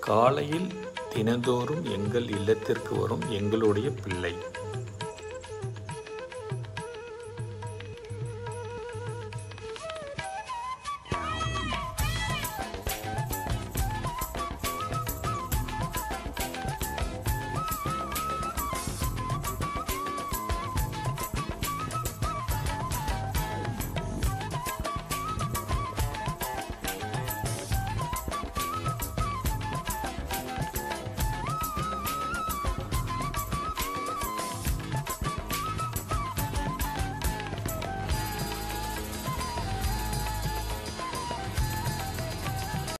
காலையில் தினந்தோறும் எங்கள் இல்லத்திற்கு வரும் எங்களுடைய பிள்ளை.